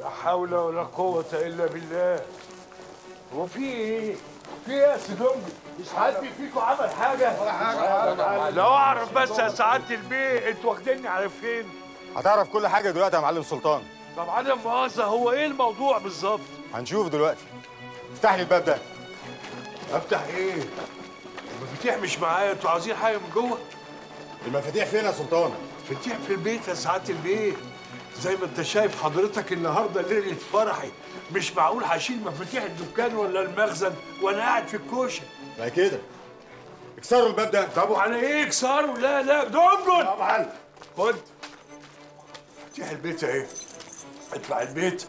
لا حول ولا قوة إلا بالله هو في إيه؟ في إيه يا سيدونج؟ مش حد فيكم عمل حاجة؟ ولا حاجة لو أعرف بس يا سعادة البيه أنتوا واخديني على فين؟ هتعرف كل حاجة دلوقتي يا معلم سلطان طب عدم مؤاخذة هو إيه الموضوع بالظبط؟ هنشوف دلوقتي افتح لي الباب ده أفتح إيه؟ المفاتيح مش معايا أنتوا عاوزين حاجة من جوه؟ المفاتيح فين يا سلطان مفاتيح في البيت يا سعادة البيت زي ما أنت شايف حضرتك النهاردة ليلة فرحي مش معقول هشيل مفاتيح الدكان ولا المخزن وأنا قاعد في الكوشة؟ لا كده. اكسروا الباب ده. طب وعلى إيه اكسروا؟ لا لا دنجل طبعا خد. مفاتيح البيت اهي اطلع البيت.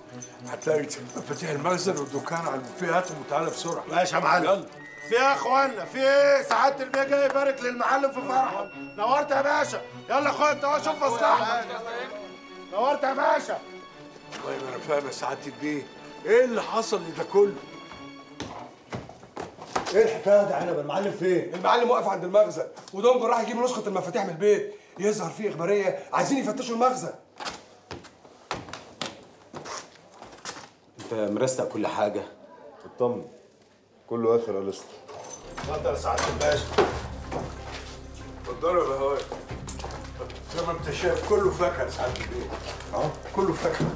هتلاقي مفاتيح المخزن والدكان على البوفيه هاتهم وتعالى بسرعة. ماشي يا معلم. يلا. في إيه يا إخوانا؟ في إيه؟ سعادة البيه جاي يبارك للمعلم في فرحة. نورت يا باشا. يلا يا اخويا انت شوف مصلحتك. نورت يا باشا. والله ما أنا فاهم يا سعادة البيه. إيه اللي حصل لده كله؟ إيه الحكاية ده عنب؟ المعلم فين؟ المعلم واقف عند المخزن ودونجو راح يجيب نسخة المفاتيح من البيت. يظهر فيه إخبارية. عايزين يفتشوا المخزن. أنت مرستق كل حاجة؟ اطمن. كله آخر يا لسه اتفضل يا سعادة الباشا. اتفضلوا يا بهواي زي ما انت شايف كله فاكهة يا سعاده البيه أهو. كله فاكهة.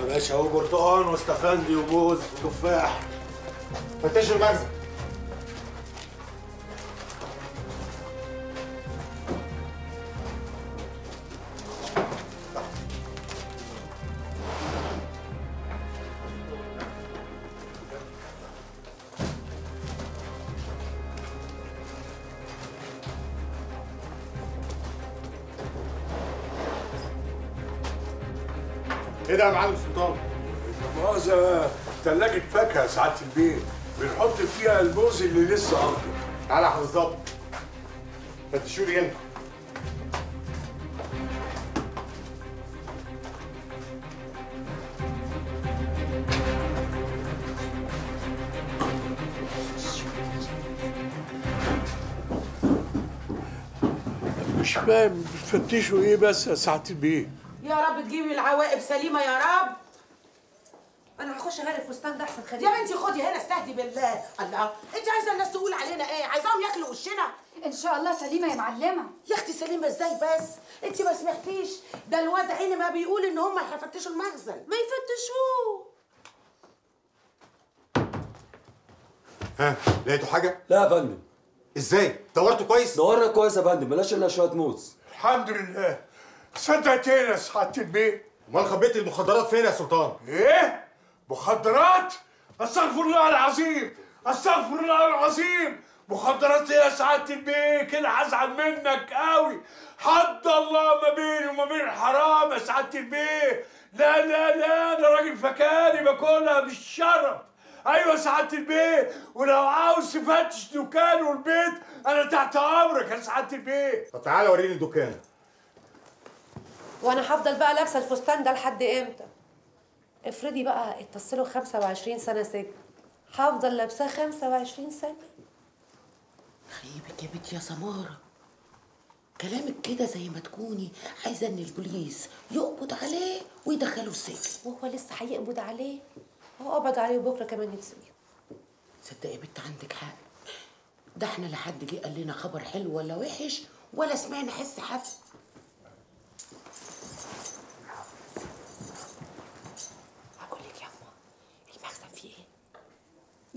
يا باشا اهو برتقان واستفندي وموز وتفاح. فتشوا المخزن ده يا معلم سلطان. مؤاخذه ثلاجه فاكهة يا سعاده البيه بنحط فيها الموز اللي لسه اخضر تعالى يا حضرتك الظابط. فتشوا لي هنا. مش فاهم بتفتشوا إيه بس يا سعاده البيه يا رب تجيبي العواقب سليمة يا رب. أنا هخش غير الفستان ده أحسن خليك يا بنتي خدي هنا استهدي بالله. الله. أنت عايزة الناس تقول علينا إيه؟ عايزاهم ياكلوا وشنا. إن شاء الله سليمة يا معلمة. يا أختي سليمة إزاي بس؟ أنت ما سمعتيش؟ ده الواد عيني ما بيقول إن هم هيفتشوا المخزن. ما يفتشوه. ها لقيتوا حاجة؟ لا يا فندم. إزاي؟ دورتوا كويس؟ دورنا كويس يا فندم بلاش إلا شوية موز. الحمد لله. صدقتين يا سعاده البيه أمال خبيت المخدرات فين يا سلطان؟ إيه؟ مخدرات؟ أستغفر الله العظيم أستغفر الله العظيم. مخدرات إيه يا سعاده البيه كده هزعل منك قوي. حد الله ما بيني وما بين الحرام يا سعاده البيه لا لا لا أنا راجل فكاني باكلها بالشرف. أيوه سعاده البيه ولو عاوز تفتش دكان والبيت أنا تحت أمرك يا سعاده البيه طب تعالى وريني الدكان. وأنا هفضل بقى لابسه الفستان ده لحد إمتى؟ افرضي بقى اتصلوا 25 سنة سجن هفضل لابساه 25 سنة؟ خيبك يا بنت يا سمارة. كلامك كده زي ما تكوني عايزة إن البوليس يقبض عليه ويدخله السجن. وهو لسه هيقبض عليه؟ هو قبض عليه وبكرة كمان يتسجن. صدقي يا بنت عندك حق. ده إحنا لا حد جه قال لنا خبر حلو ولا وحش ولا سمعنا حس حد هقول لك يا اما المخزن فيه إيه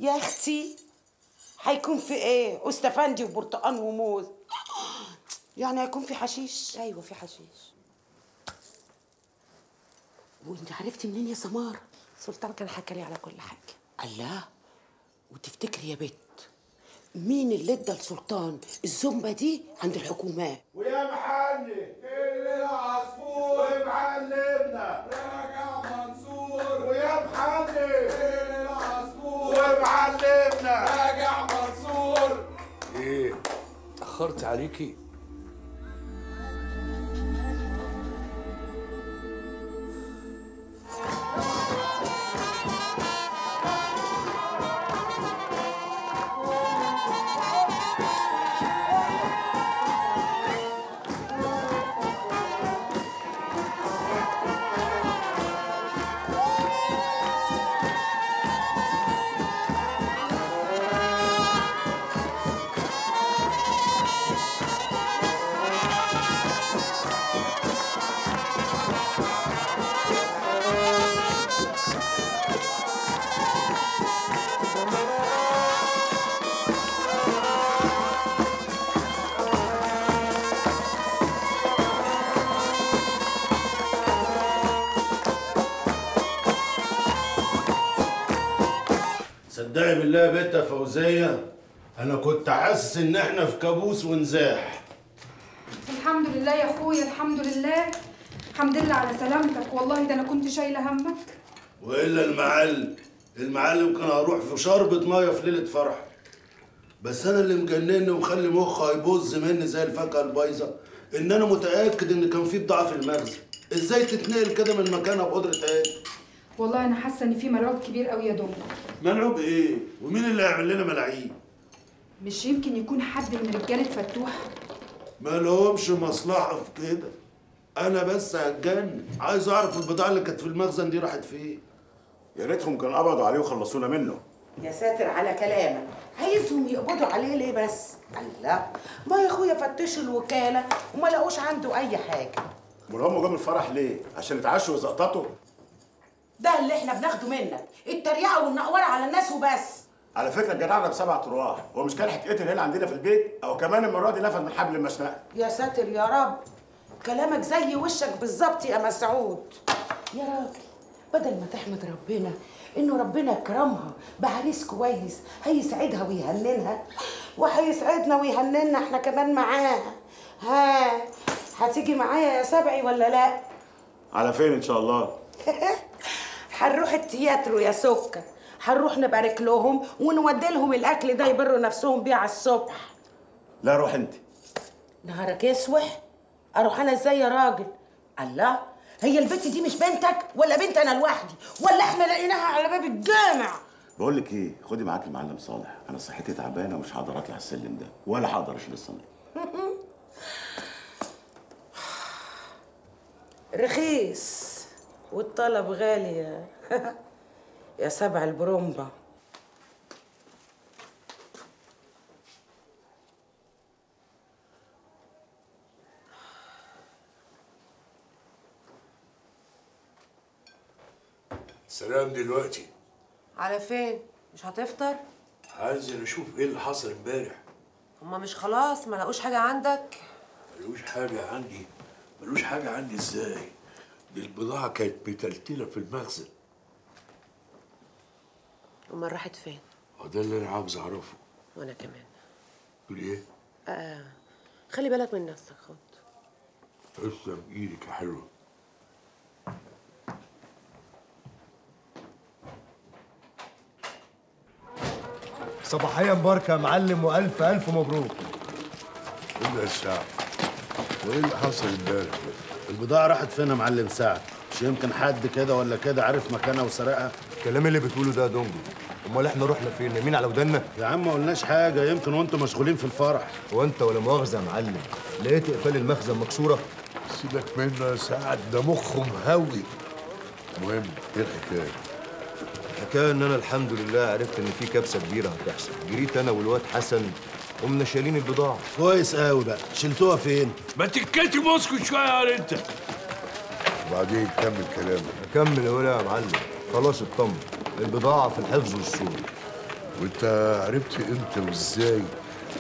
يا أختي هيكون في إيه؟ أستفندي وبرتقان وموز. يعني هيكون في حشيش؟ أيوه في حشيش. وأنت عرفتي منين يا سمار؟ سلطان كان حكى لي على كل حاجة. الله وتفتكري يا بت مين اللي ادى لسلطان الزومبا دي عند الحكومات ويا محلي معلمنا راجع منصور. إيه. اتاخرت عليكي. صدقي بالله يا يا فوزية. أنا كنت حاسس إن إحنا في كابوس ونزاح. الحمد لله يا اخويا الحمد لله. الحمد لله على سلامتك. والله ده أنا كنت شايلة همك. وإلا المعلم المعلم كان هروح في شربة مية في ليلة فرح. بس أنا اللي مجنني ومخلي مخي هيبوظ مني زي الفاكهة البايظة إن أنا متأكد إن كان في بضاعه في المخزن إزاي تتنقل كده من مكانها بقدرة عين؟ والله أنا حاسة إن في مرعوب كبير قوي يا دنيا. ملعوب إيه ومين اللي هيعمل لنا ملاعين؟ مش يمكن يكون حد من رجالة فتوح؟ ما لهمش مصلحة في كده. أنا بس هتجنن. عايز أعرف البضاعة اللي كانت في المخزن دي راحت فين؟ يا ريتهم كانوا قبضوا عليه وخلصونا منه. يا ساتر على كلامك. عايزهم يقبضوا عليه ليه بس؟ الله. ما يا أخويا فتشوا الوكالة وما لقوش عنده أي حاجة. أمال هم جم الفرح ليه؟ عشان يتعشوا ويزقططوا. ده اللي إحنا بناخده منك. التريقة والنقوره على الناس وبس. على فكرة الجدع ده بسبع ارواح هو مش كان هيتقتل هنا عندنا في البيت؟ أو كمان المرة دي نفذ من حبل المشنقة. يا ساتر يا رب. كلامك زي وشك بالظبط يا مسعود. يا راجل بدل ما تحمد ربنا إنه ربنا كرمها بعريس كويس هيسعدها ويهننها. وهيسعدنا ويهننا إحنا كمان معاها ها هتيجي معايا يا سبعي ولا لا؟ على فين إن شاء الله. هنروح التياترو يا سكر. هنروح نبارك لهم ونودي لهم الأكل ده يبروا نفسهم بيه على الصبح. لا روح أنت. نهارك يسوح؟ أروح أنا إزاي يا راجل؟ الله هي البنت دي مش بنتك ولا بنت أنا لوحدي ولا إحنا لقيناها على باب الجامع؟ بقول لك إيه خدي معاك المعلم صالح. أنا صحتي تعبانة ومش هقدر أطلع السلم ده ولا هقدر أشيل الصندوق. رخيص. والطلب غالي. يا يا سبع البرومبا. سلام دلوقتي. على فين؟ مش هتفطر؟ هنزل أشوف إيه اللي حصل امبارح. هما مش خلاص؟ ما لقوش حاجة عندك؟ ملوش حاجة عندي. ملوش حاجة عندي إزاي؟ البضاعة كانت متلتلة في المخزن. أمال راحت فين؟ هو ده اللي أنا عاوز أعرفه. وأنا كمان. تقول إيه؟ آه. خلي بالك من نفسك خد. تسلم إيدك يا حلوة. صباحيا مباركة يا معلم وألف ألف مبروك. إيه الساعة وإيه اللي حصل امبارح البضاعة راحت فين يا معلم سعد مش يمكن حد كده ولا كده عارف مكانها وسرقها الكلام اللي بتقوله ده يا دونجو أمال إحنا رحنا فين؟ نايمين على ودنا؟ يا عم ما قلناش حاجة يمكن وأنتم مشغولين في الفرح هو أنت ولا مؤاخذة يا معلم لقيت إقفال المخزن مكسورة؟ سيبك منه يا سعد ده مخه مهوي المهم إيه الحكاية؟ الحكاية إن أنا الحمد لله عرفت إن في كبسة كبيرة هتحصل جريت أنا والواد حسن قمنا شايلين البضاعة. كويس قوي بقى. شلتوها فين؟ ما تتكتم اسكت شوية يا انت. وبعدين كمل كلامك. أكمل ولا يا معلم. خلاص اطمن البضاعة في الحفظ والصون وانت عرفت إمتى وازاي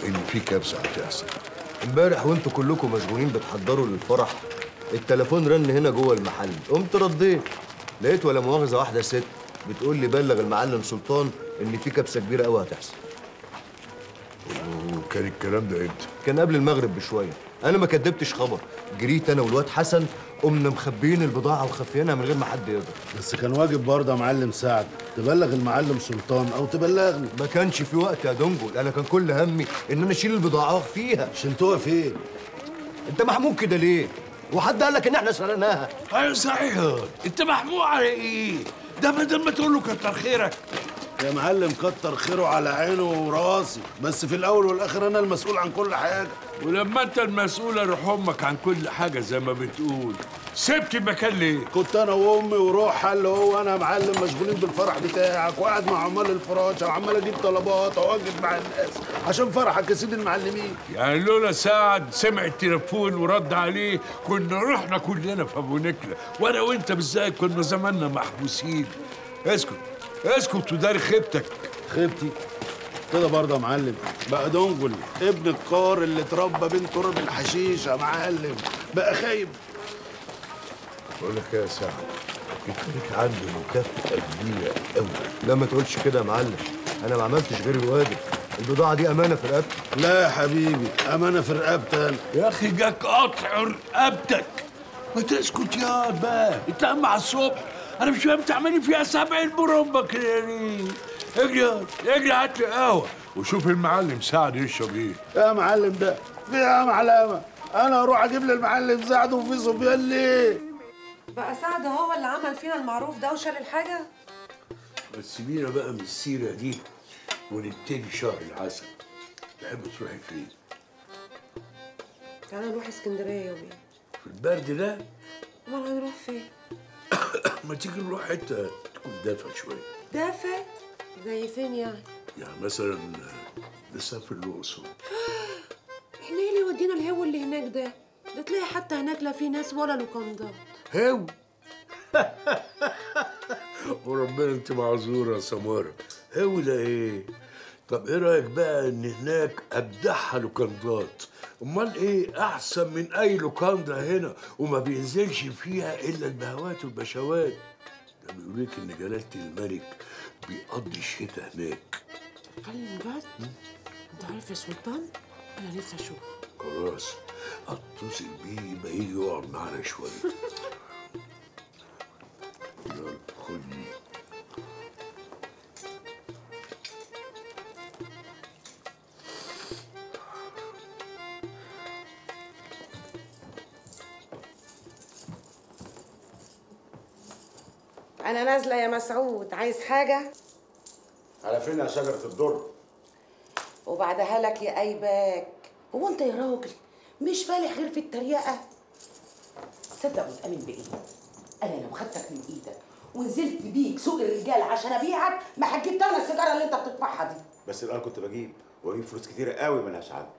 إن في كبسة هتحصل؟ امبارح وانتوا كلكم مشغولين بتحضروا للفرح. التليفون رن هنا جوه المحل. قمت رديت. لقيت ولا مؤاخذة واحدة ست بتقول لي بلغ المعلم سلطان إن في كبسة كبيرة قوي هتحصل. وكان الكلام ده إمتى؟ كان قبل المغرب بشوية. أنا ما كدبتش خبر. جريت أنا والواد حسن قمنا مخبيين البضاعة وخفينها من غير ما حد يقدر. بس كان واجب برضه يا معلم سعد تبلغ المعلم سلطان أو تبلغني. ما كانش في وقت يا دونجو أنا كان كل همي إن أنا أشيل البضاعة وأخفيها. شلتوها فين أنت محمود كده ليه؟ وحد قال لك إن إحنا سرقناها أيوه صحيح. أنت محمود على إيه؟ ده بدل ما تقول له كتر خيرك. يا معلم كتر خيره على عينه وراسي. بس في الأول والآخر أنا المسؤول عن كل حاجة. ولما أنت المسؤول أروح أمك عن كل حاجة زي ما بتقول. سبت المكان ليه؟ كنت أنا وأمي وروح اللي هو أنا يا معلم مشغولين بالفرح بتاعك وقاعد مع عمال الفراشه وعمال أجيب طلبات واوجد مع الناس عشان فرحك يا سيدي المعلمين. يعني لولا سعد سمع التليفون ورد عليه كنا رحنا كلنا في أبو نكلة. وأنا وأنت بالذات كنا زماننا محبوسين. اسكت. اسكت وداري خيبتك. خيبتي؟ كده برضه يا معلم. بقى دنجل ابن الكار اللي اتربى بين تراب الحشيش يا معلم. بقى خايب. بقول لك يا سعد انت ليك عندي مكافأة كبيرة قوي. لا ما تقولش كده يا معلم. أنا ما عملتش غير الواجب. البضاعة دي أمانة في رقبتي لا يا حبيبي أمانة في رقبتي أنا. يا أخي جاك قطع رقبتك. ما تسكت يا بقى اتلم على الصبح. أنا مش فاهم تعملي فيها سبع المربى كده ليه اجري يا- اجري هات لي قهوه وشوف المعلم سعد يشرب إيه يا معلم ده في يا معلمه أنا أروح أجيب للمعلم سعد وفي صبيان ليه بقى سعد هو اللي عمل فينا المعروف ده وشال الحاجة؟ بس سيبينا بقى من السيرة دي ونبتدي شهر العسل؟ تحب تروحي فين؟ تعالى نروح اسكندرية يومين في البرد ده؟ أمال هنروح فين؟ ما تيجي نروح حتة تكون دافئه شوية. دافع زي فين يعني؟ يعني مثلا نسافر الأقصر. إحنا إيه اللي يودينا الهو اللي هناك ده. ده تلاقي حتى هناك لا في ناس ولا لوكندات. هاو وربنا انت معذورة يا سمارة. هاو ده إيه؟ طب إيه رأيك بقى ان هناك أبدعها لوكندات؟ امال إيه احسن من اي لوكاندا هنا وما بينزلش فيها الا البهوات والبشوات؟ ده بيقول لك إن جلالة الملك بيقضي الشتاء هناك. تتكلم بجد؟ انت عارف يا سلطان؟ أنا نفسي أشوف. خلاص اتصل بيه يبقى يجي يقعد معانا شوية. أنا نازلة يا مسعود. عايز حاجة؟ على فين يا شجرة الدر؟ وبعدها لك يا أيباك. هو أنت يا راجل مش فالح غير في التريقة؟ تصدق وتأمن بإيه؟ أنا لو خدتك من إيدك ونزلت بيك سوق الرجال عشان أبيعك ما هتجيب تمن السيجارة اللي أنت بتدفعها دي. بس الأول كنت بجيب وأجيب فلوس كتيرة قوي ملهاش عدد.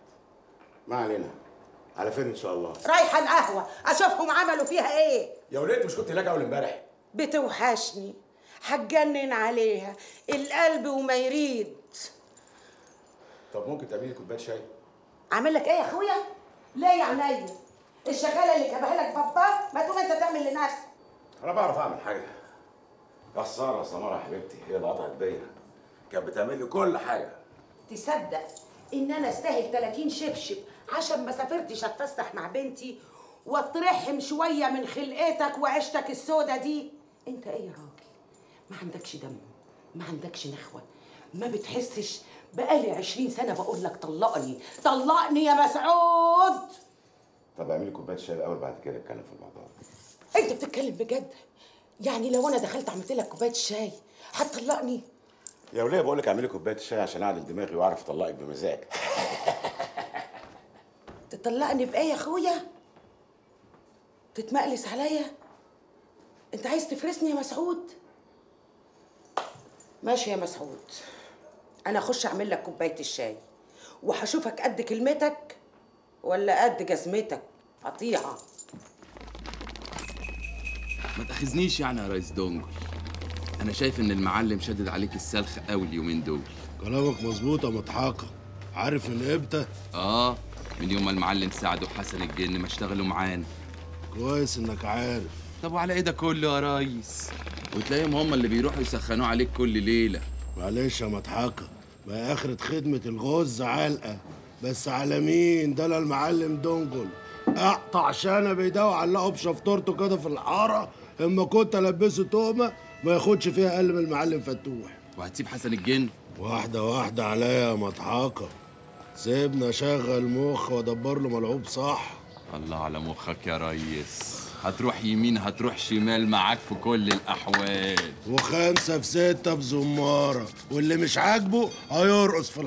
ما علينا. على فين إن شاء الله؟ رايحة القهوة. أشوفهم عملوا فيها إيه؟ يا ولاد مش كنت هناك أول امبارح. بتوحشني. هتجنن عليها. القلب وما يريد. طب ممكن تعملي لي كوباية شاي؟ عامل لك إيه يا أخويا؟ لا يا عينيا الشغالة اللي جابها لك بابا ما تقوم أنت تعمل لنفسك. أنا بعرف أعمل حاجة. يا خساره يا سماره حبيبتي هي اللي قطعت بيا. كانت بتعمل لي كل حاجة. تصدق إن أنا أستاهل 30 شبشب عشان ما سافرتش أتفسح مع بنتي واترحم شوية من خلقتك وعيشتك السودة دي؟ انت إيه يا راجل ما عندكش دم ما عندكش نخوة ما بتحسش بقالي 20 سنة بقول لك طلقني طلقني يا مسعود! طب اعملي كوباية شاي الأول بعد كده نتكلم في الموضوع. انت بتتكلم بجد؟ يعني لو أنا دخلت عملت لك كوباية شاي هتطلقني؟ يا ولية بقول لك اعملي كوباية شاي عشان اعدل دماغي واعرف اطلقك بمزاج. تطلقني بإيه يا أخويا؟ تتمقلس عليا؟ انت عايز تفرسني يا مسعود؟ ماشي يا مسعود. أنا اخش اعمل لك كوباية الشاي. وهشوفك قد كلمتك ولا قد جزمتك. قطيعه ما تاخذنيش يعني يا ريس دونجل. أنا شايف ان المعلم شدد عليك السلخ قوي اليومين دول. كلامك مظبوط يا مضحكة. عارف من إمتى؟ آه من يوم ما المعلم سعد وحسن الجن ما اشتغلوا معانا. كويس انك عارف. طب وعلى إيه ده كله يا ريس؟ وتلاقيهم هم اللي بيروحوا يسخنوه عليك كل ليلة. معلش يا مضحكة ما هي آخرة خدمة الغز علقة. بس على مين؟ ده المعلم دونجل. اقطع شنب ايديه وعلقه بشفطورته كده في الحارة. اما كنت البسه تهمة ما ياخدش فيها أقل من المعلم فتوح. وهتسيب حسن الجن؟ واحدة واحدة عليا يا مضحكة. سيبنا شغل مخ وادبر له ملعوب صح. الله على مخك يا ريس. هتروح يمين هتروح شمال معاك في كل الأحوال. وخمسة في ستة بزمارة واللي مش عاجبه هيرقص في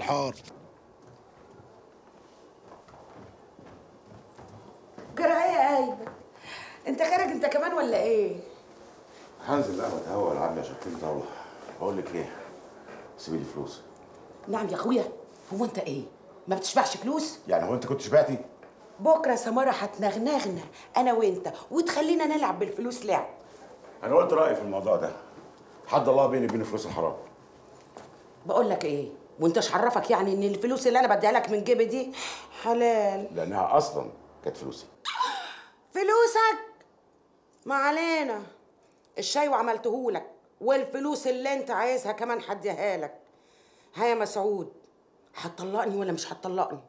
إيه يا ايمن انت خارج انت كمان ولا إيه؟ هنزل قهوه قهوه العب لي شكلين طاوله بقول لك إيه؟ سيبي لي فلوس. نعم يا اخويا. هو انت إيه؟ ما بتشبعش فلوس؟ يعني هو انت كنت شبعتي؟ بكرة سمارة هتنغنغنا أنا وأنت وتخلينا نلعب بالفلوس لعب. أنا قلت رأيي في الموضوع ده. حد الله بيني وبين فلوس الحرام. بقول لك إيه وانتش عرفك يعني إن الفلوس اللي أنا بديها لك من جيبي دي حلال؟ لأنها أصلا كانت فلوسي. فلوسك؟ ما علينا. الشاي وعملتهولك والفلوس اللي أنت عايزها كمان هديها لك. ها يا مسعود هتطلقني ولا مش هتطلقني؟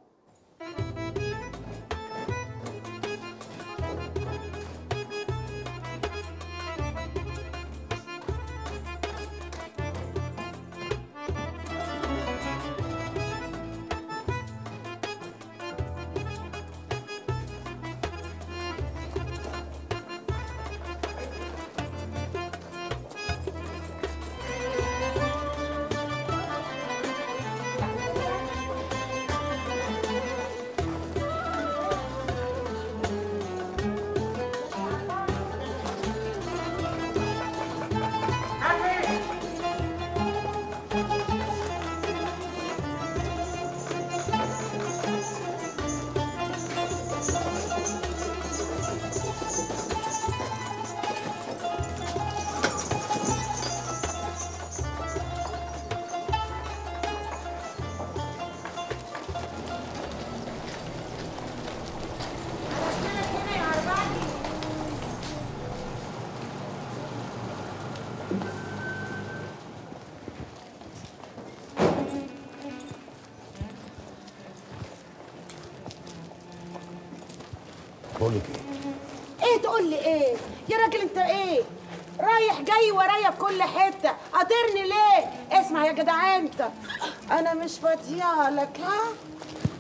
مش فاضية لك ها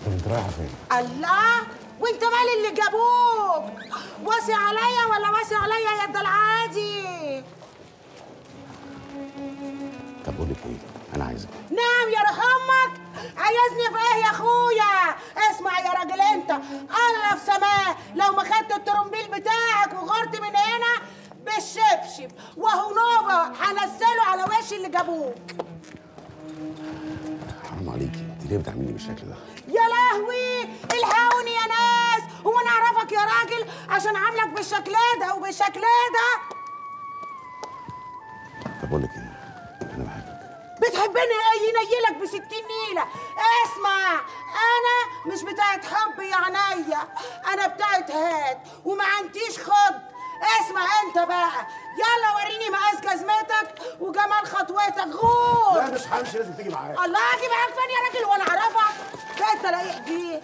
انت رايحة فين؟ الله! وانت مال اللي جابوك؟ واسي عليا ولا واسي عليا يا ده العادي؟ طب بقول لك إيه؟ أنا عايزك. نعم يا روح أمك عايزني في إيه يا اخويا؟ اسمع يا راجل انت. الله في سماه لو ما خدت الترومبيل بتاعك وغرت من هنا بالشبشب. وهو نوبة هنزله على وش اللي جابوك. ليه بتعملي بالشكل ده؟ يا لهوي! الهوني يا ناس! هو أنا أعرفك يا راجل عشان عاملك بالشكل ده وبالشكل ده طب بقول لك إيه؟ أنا بحبك بتحبني إيه؟ ينيلك بستين نيلة. اسمع أنا مش بتاعت حب يا عينيا أنا بتاعت هات وما عنديش خد. اسمع انت بقى. يلا وريني مقاس جزمتك وجمال خطوتك غور. لا مش همشي لازم تيجي معايا. الله أجي معاك فين يا راجل؟ وأنا اعرفك. ده انت بيه.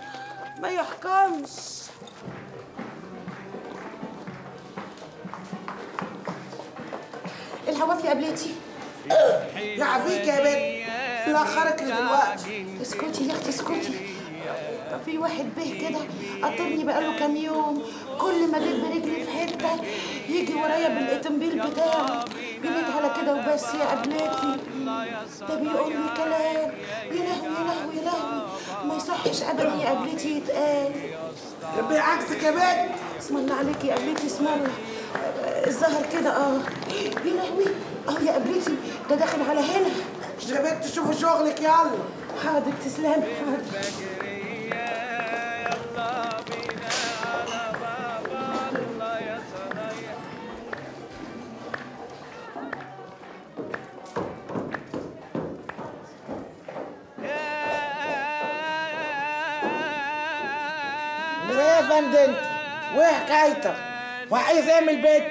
ما يحكمش. الهوافي قبلتي. يعافيك يا بنت. لا خرج دلوقتي اسكتي يا أختي اسكتي. في واحد به كده قطرني بقاله كام يوم. كل ما أجيب برجلي في حتة يجي ورايا بالإتنبيل بتاعه. على كده وبس يا قبلتي ده بيقول لي كلام. يا لهوي يا لهوي يا لهوي. ما يصحش أبدا يا قبلتي يتقال. بعكسك يا بنت. اسم الله عليكي يا قبلتي اسم الله. الظهر كده آه. يا لهوي. آه يا قبلتي ده داخل على هنا. يا بنت شوفي شغلك يلا. حاضر تسلمي حاضر. فندم وايه حكايتك وعايز إيه من البيت؟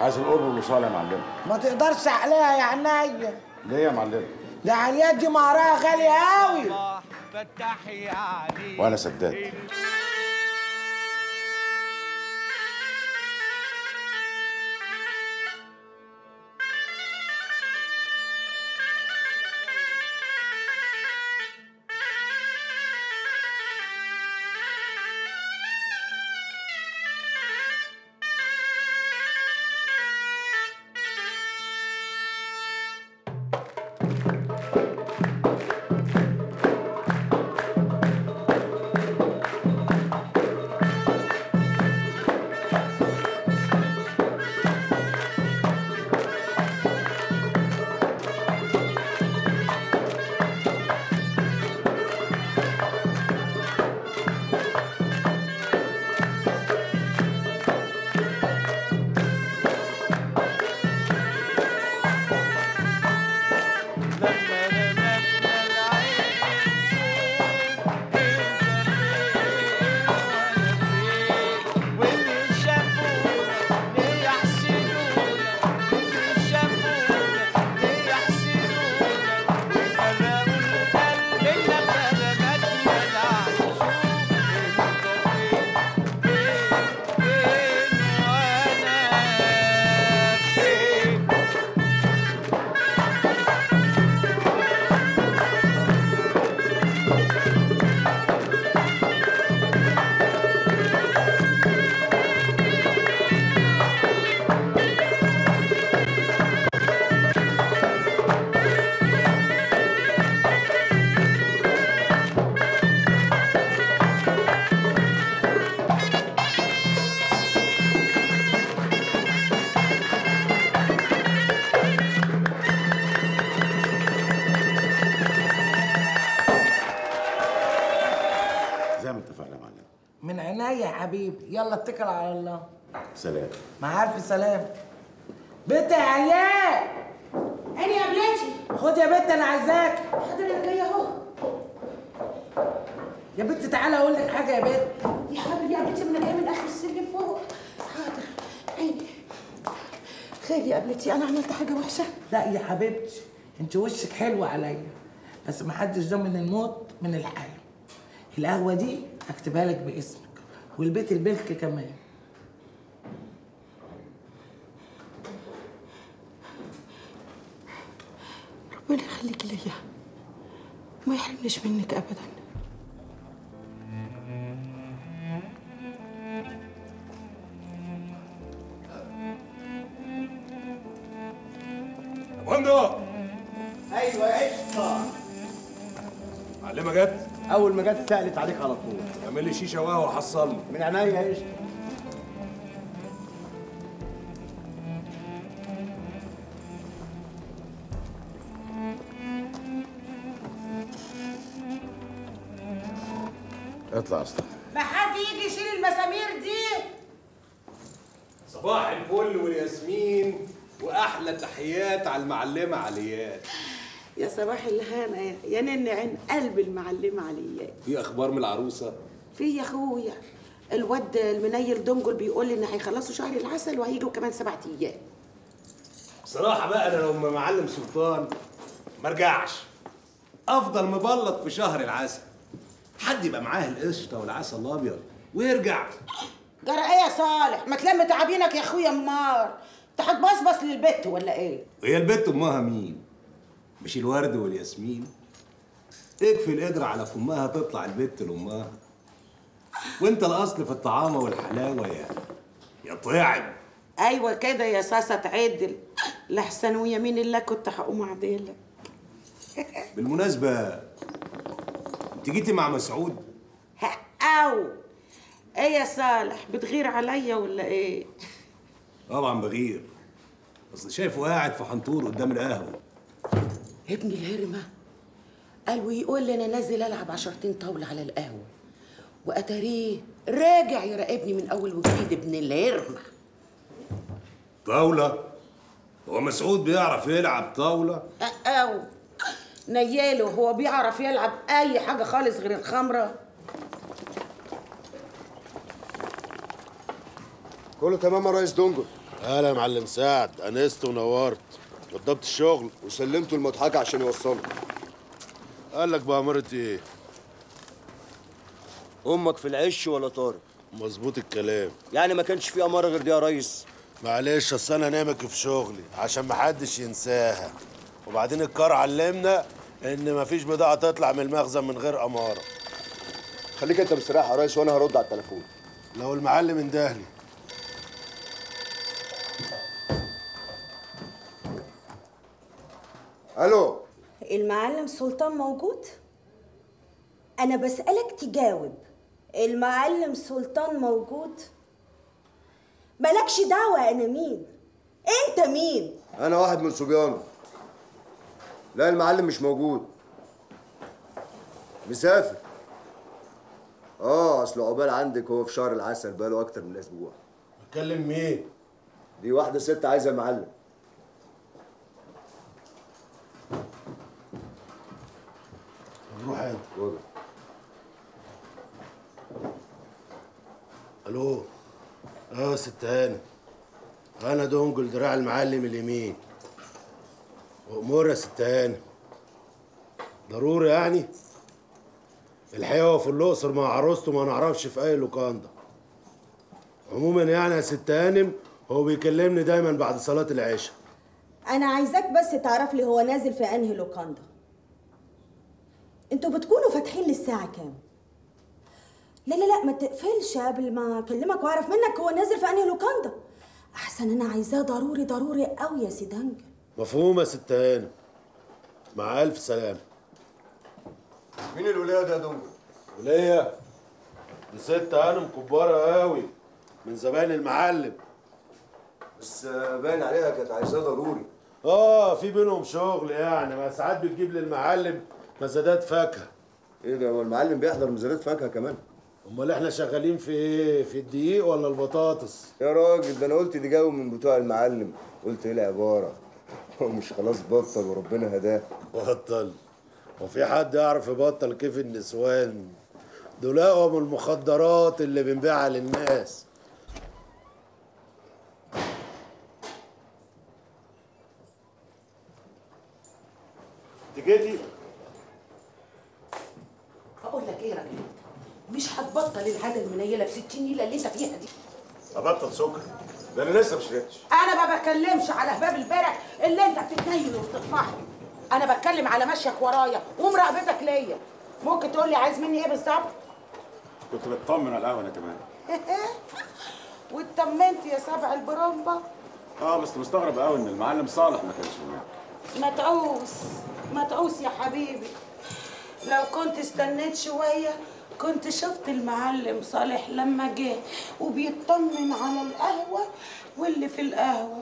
عايز القرب والوصال يا معلم. ما تقدرش عليها يا عينيا ليه يا معلم؟ ده عليات دي مهرها غالية قوي وأنا سداد. اتكل على الله. سلام. مع الف سلامه بنت يا عيال عيني يا بلاتي. خد يا بنت أنا عايزاك. حاضر أنا جاية أهو. يا بنت تعالى أقول لك حاجة يا بنت. يا حبيبي يا بنتي ما أنا جاية من اخر السلم فوق. حاضر. عيني. خير يا قبلتي أنا عملت حاجة وحشة. لا يا حبيبتي أنت وشك حلو عليا. بس ما حدش ضامن الموت من الحياة القهوة دي هكتبها لك باسمك. والبيت البلك كمان. ربنا يخليك ليا. ما يحرمنيش منك ابدا. أول ما جت سالت عليك على طول. اعمل لي شيشة وقهوه وحصلني من عينيا قشطه اطلع يا اسطى ما حد يجي يشيل المسامير دي. صباح الفل والياسمين وأحلى تحيات على المعلمة عليات. يا صباح الهنا يا- يا نن عين قلب المعلمة عليا. في أخبار من العروسة؟ في يا أخويا. الواد المنيل دنجل بيقول لي إن هيخلصوا شهر العسل وهيجوا كمان سبعة أيام. بصراحة بقى أنا لو معلم سلطان ما ارجعش أفضل مبلط في شهر العسل. حد يبقى معاه القشطة والعسل الأبيض ويرجع. جرى إيه يا صالح؟ ما تلم تعابينك يا أخويا امار انت هتبصبص للبت ولا إيه؟ وهي البت أمها مين؟ مش الورد والياسمين. اكفي القدرة على فمها تطلع البت لأمها. وانت الأصل في الطعامه والحلاوة يا يا طيعب أيوه كده يا ساسة تعدل. لحسن ويمين الله كنت هقوم اعدلك بالمناسبة انت جيتي مع مسعود؟ أو إيه يا صالح بتغير عليا ولا إيه؟ طبعا بغير. اصل شايفه قاعد في حنطور قدام القهوة. ابن الهرمة قال ويقول لي أنا نازل ألعب عشرتين طاولة على القهوة. وأتاريه راجع يراقبني من أول وجديد ابن الهرمة طاولة؟ هو مسعود بيعرف يلعب طاولة؟ أو نياله هو بيعرف يلعب أي حاجة خالص غير الخمرة. كله تمام يا ريس؟ دونجل هلا يا معلم سعد أنست ونورت. وضبط الشغل وسلمته المضحكة عشان يوصله قال لك بأمارة إيه؟ أمك في العش ولا طارق؟ مظبوط الكلام. يعني ما كانش في أمارة غير دي يا ريس؟ معلش أصل أنا نامك في شغلي عشان محدش ينساها. وبعدين الكار علمنا إن مفيش بضاعة تطلع من المخزن من غير أمارة. خليك أنت مستريح يا ريس وأنا هرد على التليفون. لو المعلم اندهلي. ألو المعلم سلطان موجود؟ أنا بسألك تجاوب المعلم سلطان موجود؟ مالكش دعوة أنا مين؟ أنت مين؟ أنا واحد من صبيانه لا المعلم مش موجود مسافر آه أصل عقبال عندك هو في شهر العسل بقاله أكتر من أسبوع بتكلم مين دي واحدة ست عايزة المعلم وجه. ألو؟ آه ست هاني أنا دونجل دراع المعلم اليمين. وامور يا ست هاني ضروري يعني؟ الحقيقة في الأقصر مع عروسته ما نعرفش في أي لوكاندا. عموما يعني يا ست هانم هو بيكلمني دايما بعد صلاة العشاء. أنا عايزاك بس تعرف لي هو نازل في أنهي لوكاندا. أنتوا بتكونوا فاتحين للساعة كام؟ لا لا لا ما تقفلش قبل ما أكلمك وأعرف منك هو نازل في أنهي لوكاندا. أحسن أنا عايزاه ضروري ضروري قوي يا سي دونجل مفهوم يا ست هانم. مع ألف سلامة. مين الولاد يا دونجل وليا دي ست هانم كبارة قوي من زمان المعلم. بس باين عليها كانت عايزاه ضروري. آه في بينهم شغل يعني ما ساعات بتجيب للمعلم مزادات فاكهة. إيه ده هو المعلم بيحضر مزادات فاكهة كمان. أمال إحنا شغالين في إيه؟ في الدقيق ولا البطاطس؟ يا راجل ده أنا قلت دي جاوب من بتوع المعلم. قلت إيه العبارة؟ هو مش خلاص بطل وربنا هداه. بطل. وفي حد يعرف يبطل كيف النسوان؟ دول اقوى من المخدرات اللي بنبيعها للناس. تيجيتي أقول لك إيه يا راجل مش هتبطل العاده المنيلة ب 60 نيلة اللي انت فيها دي. أبطل سكر؟ ده أنا لسه ما شربتش. أنا ما بتكلمش على هباب البرع اللي انت بتتنيل وبتطمح. أنا بتكلم على مشيك ورايا ومراقبتك ليا. ممكن تقول لي عايز مني إيه بالظبط؟ كنت بطمن على القهوة أنا كمان. واطمنت يا سبع البرامبه آه بس مستغرب قوي إن المعلم صالح ما كانش هناك. متعوس متعوس يا حبيبي. لو كنت استنيت شوية كنت شفت المعلم صالح لما جه وبيطمن على القهوة واللي في القهوة.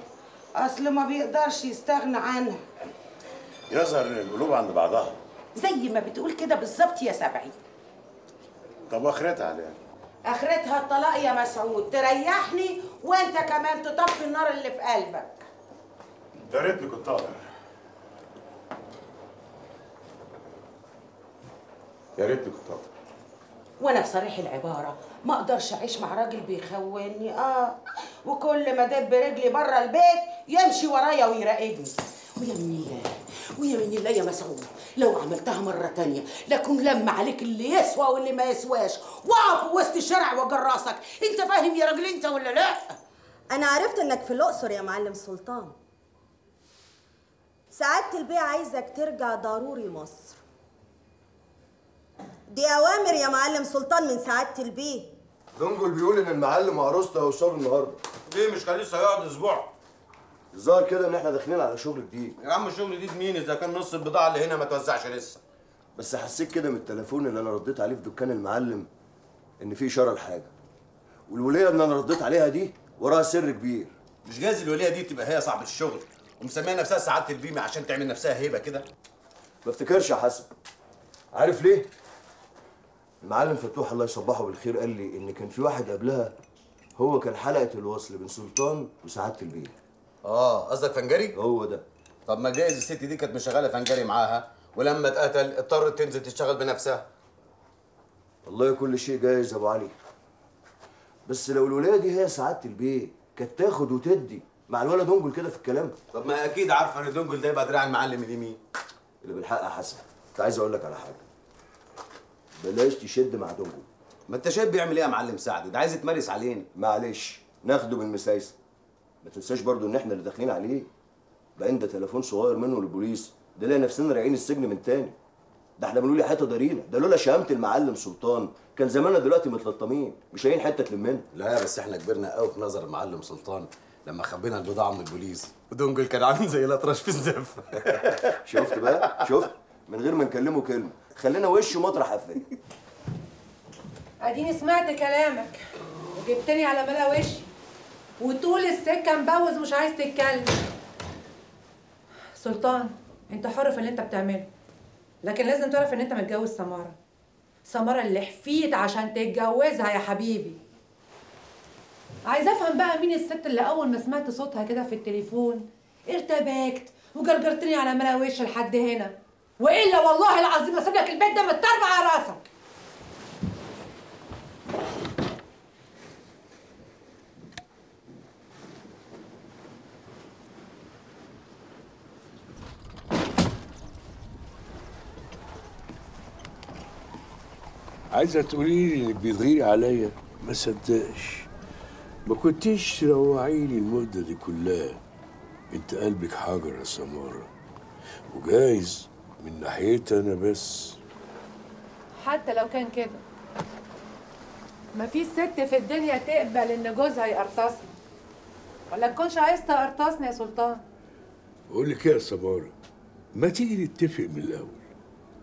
أصل ما بيقدرش يستغنى عنها. يظهر ان القلوب عند بعضها. زي ما بتقول كده بالظبط يا سبعي طب وآخرتها عليها؟ آخرتها الطلاق يا مسعود. تريحني وأنت كمان تطفي النار اللي في قلبك. يا ريتني كنت أقدر يا ريتني كنت أقدر وأنا بصريح العبارة ما أقدرش أعيش مع راجل بيخوني آه. وكل ما دب رجلي بره البيت يمشي ورايا ويراقبني. ويا من الله ويا من الله يا مسعود لو عملتها مرة تانية لكن لم عليك اللي يسوى واللي ما يسواش. واقف وسط الشارع وجر راسك. أنت فاهم يا راجل أنت ولا لا؟ أنا عرفت إنك في الأقصر يا معلم سلطان. سعادة البيع عايزك ترجع ضروري مصر. دي أوامر يا معلم سلطان من سعادة البيه. دونجل بيقول إن المعلم وعروسته هيوصلوا النهارده. ليه مش كان لسه هيقعد أسبوع؟ الظاهر كده إن إحنا داخلين على شغل جديد. يا عم الشغل دي مين؟ إذا كان نص البضاعة اللي هنا ما توزعش لسه. بس حسيت كده من التليفون اللي أنا رديت عليه في دكان المعلم إن في إشارة لحاجة. والولية اللي أنا رديت عليها دي وراها سر كبير. مش جايز الولية دي تبقى هي صاحبه الشغل. ومسمية نفسها سعادة البيمه عشان تعمل نفسها هيبة كده. ما افتكرش يا حسن. عارف ليه؟ المعلم فتوح الله يصبحه بالخير قال لي إن كان في واحد قبلها هو كان حلقة الوصل بين سلطان وسعادة البيه آه قصدك فنجري؟ هو ده. طب ما جايز الست دي كانت مشغلة فنجري معاها ولما اتقتل اضطرت تنزل تشتغل بنفسها. والله كل شيء جايز يا أبو علي. بس لو الولايه دي هي سعادة البيه كانت تاخد وتدي مع الولد دونجل كده في الكلام. طب ما أكيد عارفة إن دونجل ده يبقى دراع المعلم اليمين. اللي بالحق يا حسن. كنت عايز أقول لك على حاجة. بلاش تشد مع دونجل ما انت شايف بيعمل إيه يا معلم سعد؟ ده عايز يتمريس علينا. معلش ناخده بالمسايسه ما تنساش برضو إن إحنا اللي داخلين عليه. بقى ده تليفون صغير منه للبوليس. ده لاقي نفسنا راجعين السجن من تاني. ده إحنا بنقول يا حتة دارينا. ده لولا شهامه المعلم سلطان. كان زماننا دلوقتي متلطمين. مش لاقيين حتة تلمنا لا بس إحنا كبرنا قوي في نظر المعلم سلطان. لما خبينا البضاعه من البوليس. ودونجل كان عامل زي الأطرش في الزفه شفت بقى؟ شفت؟ من غير ما نكلمه كلمة. خلينا وش مطرح قفاه اديني سمعت كلامك. وجبتني على ملا وشي وطول السكة مبوز مش عايز تتكلم. سلطان انت حر في اللي انت بتعمله. لكن لازم تعرف ان انت متجوز سمارة. سمارة اللي حفيت عشان تتجوزها يا حبيبي. عايزه افهم بقى مين الست اللي اول ما سمعت صوتها كده في التليفون ارتبكت وجرجرتني على ملا وش لحد هنا؟ وإلا والله العظيم اسيب لك البيت ده متربع على رأسك. عايزة تقولي لي إنك بتغيري عليا؟ ما صدقش. ما كنتيش تروعيني المدة دي كلها. أنت قلبك حجر يا سماره وجايز من ناحيتي أنا بس. حتى لو كان كده. مفيش ست في الدنيا تقبل إن جوزها يقرطصها ولا تكونش عايز تقرطصني يا سلطان. بقول لك إيه يا سماره ما تيجي نتفق من الأول؟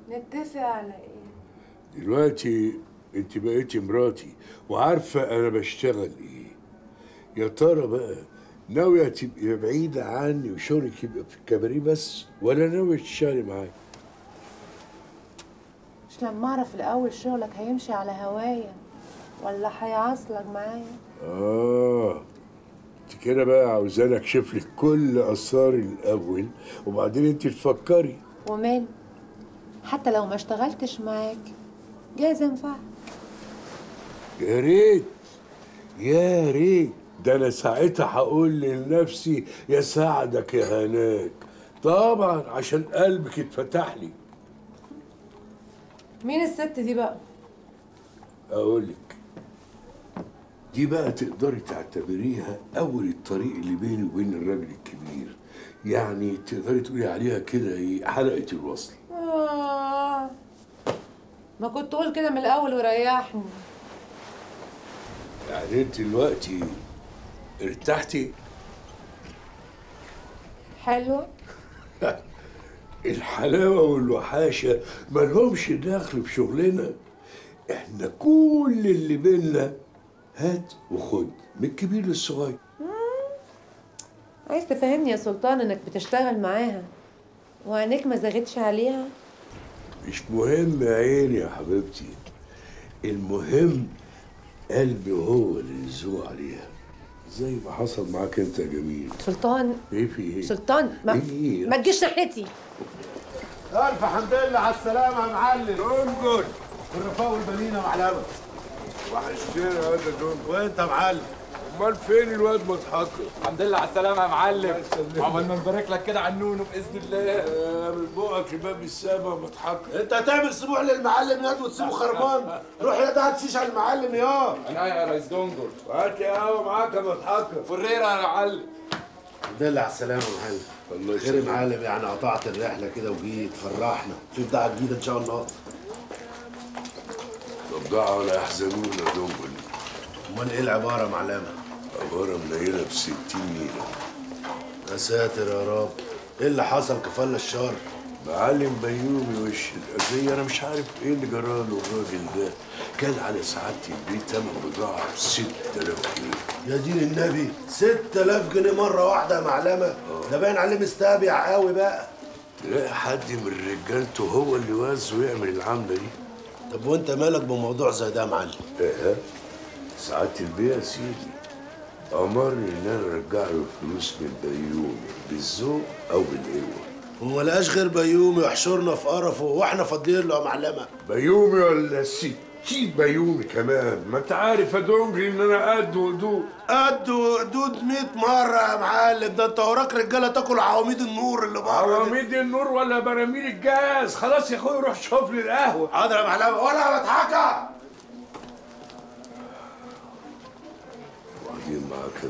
نتفق على إيه؟ دلوقتي أنت بقيتي مراتي وعارفة أنا بشتغل إيه. يا ترى بقى ناوية تبقي بعيدة عني وشغلك يبقى في الكباريه بس ولا ناوية تشتغلي معايا؟ مش لما أعرف الأول شغلك هيمشي على هوايا ولا هيعاصلك معايا؟ آه أنت كده بقى عاوزاني اكشف لك كل اسراري الأول وبعدين أنت تفكري. ومال حتى لو ما اشتغلتش معاك جايز ينفعك يا ريت يا ريت. ده أنا ساعتها هقول لنفسي يا سعدك يا هناك. طبعا عشان قلبك اتفتح لي. مين الست دي بقى؟ أقول لك دي بقى تقدري تعتبريها أول الطريق اللي بيني وبين الراجل الكبير. يعني تقدري تقولي عليها كده إيه حلقة الوصل. آه. ما كنت تقول كده من الأول وريحني. يعني أنت دلوقتي ارتحتي؟ حلوة الحلاوة والوحاشة مالهمش دخل في شغلنا. إحنا كل اللي بينا هات وخد من الكبير للصغير. عايز تفهمني يا سلطان انك بتشتغل معاها وعينيك ما زاغتش عليها؟ مش مهم عيني يا حبيبتي المهم قلبي هو اللي يزوق عليها. زي ما حصل معاك انت يا جميل. سلطان إيه في إيه؟ سلطان ما, إيه؟ ما تجيش ناحيتي. ألف حمد لله على السلامة يا معلم. انجل الرفاق والبنينه معلمه وحشتني يا واد دول وانت يا معلم؟ أمال فين الواد مضحكه الحمد لله على السلامة يا معلم. عقبال ما نبارك لك كده على النونو بإذن الله. من بقك باب السما مضحكه أنت هتعمل سبوع للمعلم ياد وتسيبه خربان. روح يا ده هات شيشه على المعلم يا. أنا يا ريس دونجر هات يا قهوه معاك يا مضحكه فريرة يا معلم. لله على السلامة يا معلم. الله خير معلم يعني قطعت الرحلة كده وجيت فرحنا. في بضاعة جديدة إن شاء الله. ربعوا ولا يحزنون يا دنبل إيه العبارة يا معلمه عبارة منيله ب 60 نيله يا ساتر يا رب. إيه اللي حصل كفل الشر؟ معلم بيومي وش الأذية أنا مش عارف إيه اللي جراله الراجل ده. كان على سعادتي البيت تمن بضاعة ب 6000 جنيه. يا دين النبي 6000 جنيه مرة واحدة يا معلمة. ده باين عليه مستبيع قوي بقى. تلاقي حد من رجالته هو اللي وزه ويعمل العملة دي. طب وانت مالك بموضوع زي ده يا معلم؟ إيه؟ سعادة البيع يا سيدي. أمرني إن أنا أرجع له الفلوس من بيومي بالذوق أو بالقوة. وما لقاش غير بيومي يحشرنا في قرفه وإحنا فاضيين له يا معلمة. بيومي ولا ستين بيومي كمان؟ ما أنت عارف يا دونجري إن أنا قد وقدود قد وقدود 100 مرة يا معلم. ده انت وراك رجالة تاكل عواميد النور اللي بره. عواميد النور ولا براميل الجاز. خلاص يا أخويا روح شوف لي القهوة. حاضر يا معلمه ولا بضحكه وبعدين معاك يا